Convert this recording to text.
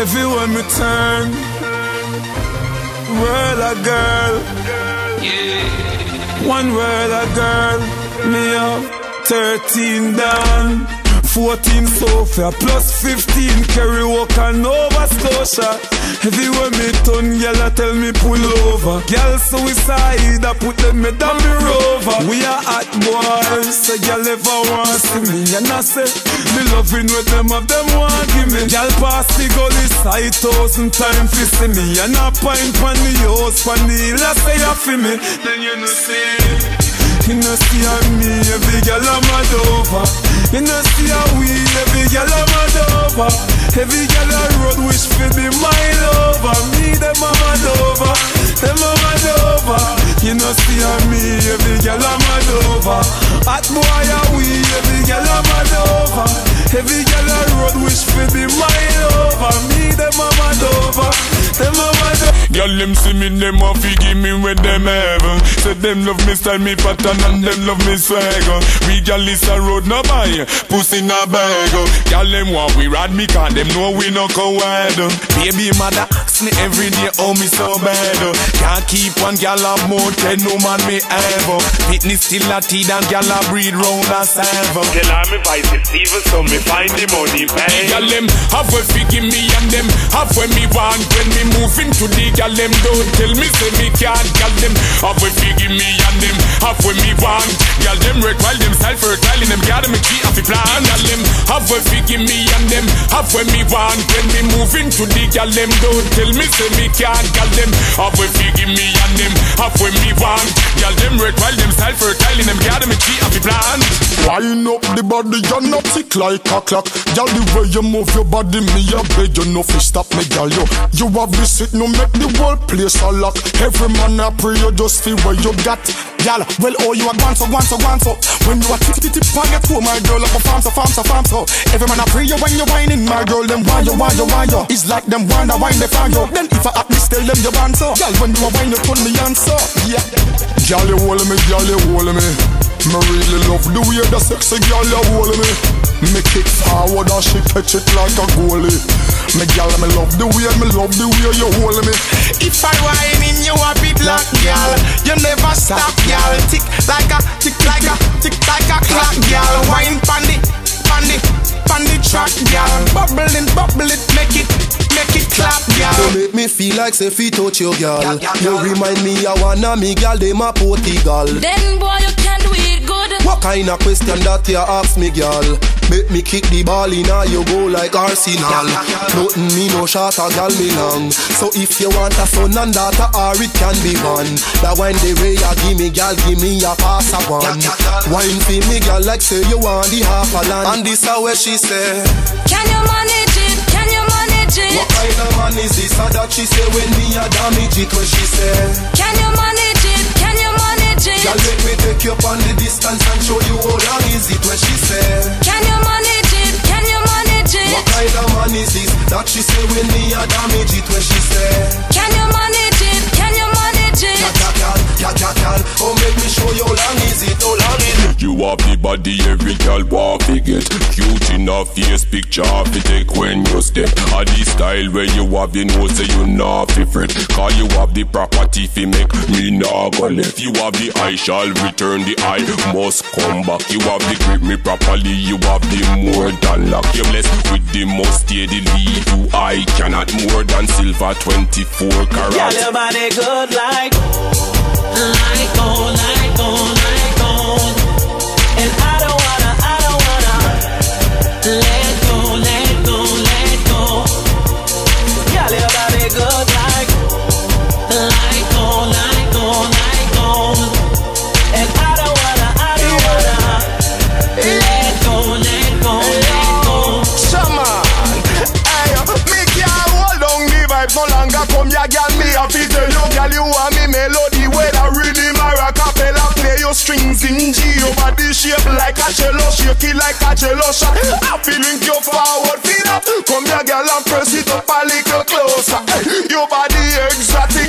Everywhere me turn, world a girl. One world a girl, me up 13 down. 14 Sophia plus 15 Kerry Walker Nova Scotia. Everywhere me turn, girl I tell me pull over. Girl suicide, I put them me down the rover We are hot boys, so girl ever want see me. And I say, me loving with them of them want give me. Girl pass the gully side thousand time fi see me. And I pint pan the house, pan the hill, I say you feel me. Then you know see you know see how me, every girl I'm mad over You know see how we, every girl I'm mad over Every girl I road wish for be my lover. Me, them I'm mad over, them I'm mad over You know see how me, every girl I'm mad over Hot boy are we, every girl I'm mad over Every girl I road wish for be my lover. Me, them I'm mad over, them I'm mad over Girl, them see me, them want fi give me what them have. Say them love me style, me pattern, and them love me swag. We gal is a road no buy, pussy no bag. Girl, them want we ride me, cause them know we no coward. Baby mother ask me every day, oh me so bad. Can't keep one gal up more ten, no man me have. Fitness still a tea, and gal a breed round a serve. Tell her me vice is evil, so me find the money pay. Girl, them have we fi give me and them have when me want when me move into the girl them don't tell me say me can't girl them. Have we fi give me and them? Have when me want? Girl them work while them self fertile in them garden me key off plan girl them. Have we fi give me and them? Have when me want? When me move into the girl them don't tell me say me can't girl them. Have we fi give me and them? Have when me want? Girl them work while them self fertile in them garden me key off plan. Wind up the body, you're not tick like a clock. Girl, the way you move your body, me a beg you no fi stop me, girl. You, you have this it, no make the whole place a lock. Every man a pray, you just feel where you got. Girl, well, oh, you a gone so, gone so, gone so. When you a tip, tip, tip, I get to my girl up a farm, so, farm, so, farm, so. Every man a pray you when you whining, my girl, them why you, why you, why you. It's like them wanna wine they find you. Then if I act this, tell them you so. Girl, when you a wine, you turn me answer. Yeah. Girl, you hold me, girl, you hold me. Me really love the way the sexy girl you hold me. Me kick forward and she catch it like a goalie. Me girl, me love the way, me love the way you hold me. If I whine in you a bit like girl, you never stop, girl. Tick like a, tick like a, tick like a clock. Wine pon the, pon the, track, girl. Bubble it, bubble it, make it, You make me feel like say fi touch your girl. You remind me of one of me girl, them a Portugal. Then boy you can do it good. What kind of question that you ask me, girl? Make me kick the ball in now, you go like Arsenal. Nothing me no shot a girl me long. So if you want a son and daughter, or it can be one. That when the way you give me, girl, give me a pass a one. Wine for me, girl, like say you want the half a land. And this how where she say. Can you manage it? Can you manage it? What kind of man is this? Or that she say when me a damage it when she say. Can you manage it? Can you manage it? Girl, let me take you up on the distance and show you how long is it when she say. Can you manage it? Can you manage it? What kind of man is this? That she say when me a damage it when she say. Can you manage it? Can you manage it? Cat, cat, cat, cat, cat, cat. Oh, make me show you how long is it? How long is it? You have the body every girl want to get. Cute enough face picture fi take when you step. A the style where you have the nose say you not fi Cause you have the property fi make me not go left. You have the eye shall return the eye? Must come back. You have the grip me properly you have the more than lock You blessed with the most steady lead you I cannot more than silver 24 Girl, carats your body good like Like gold, like gold, like Come here, girl, me a fit tell you, girl, you want me melody When I really maracapella play your strings in G. Your body shape like a cello, shake it like a cello shot. I feel in your forward, feel up. Come here, girl, and press it up a little closer. Your body exotic.